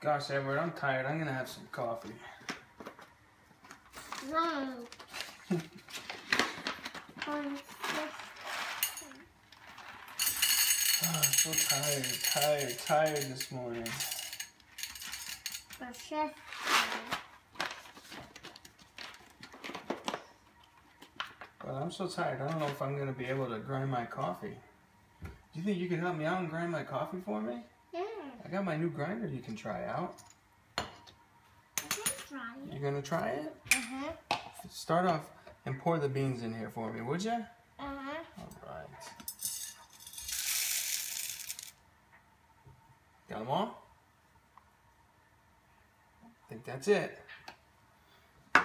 Gosh, Edward, I'm tired. I'm gonna have some coffee. No. Um, Oh, I'm so tired, tired, tired this morning. chef. But I'm so tired. I don't know if I'm gonna be able to grind my coffee. Do you think you can help me out and grind my coffee for me? Yeah, I got my new grinder you can try out. Try it. You gonna try it? Uh-huh. Start off and pour the beans in here for me, would you? Uh-huh. All right. Got them all? I think that's it. Put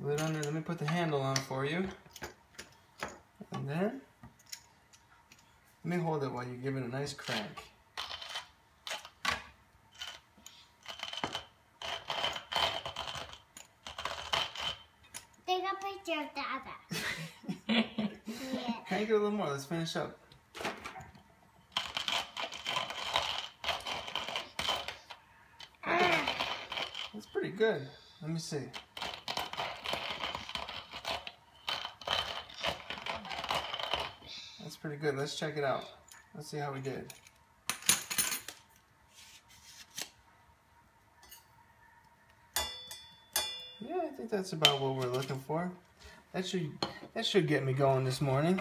the lid under. Let me put the handle on for you. And then, let me hold it while you give it a nice crank. Take a picture of the other. yeah. Crank it a little more. Let's finish up. Ah. That's pretty good. Let me see. Pretty good. Let's check it out. Let's see how we did. Yeah, I think that's about what we're looking for. That should that should get me going this morning.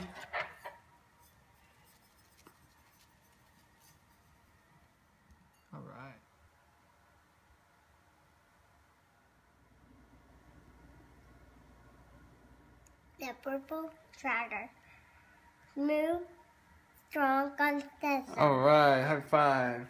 All right. The purple tractor. Smooth, strong, consistent. All right. High five.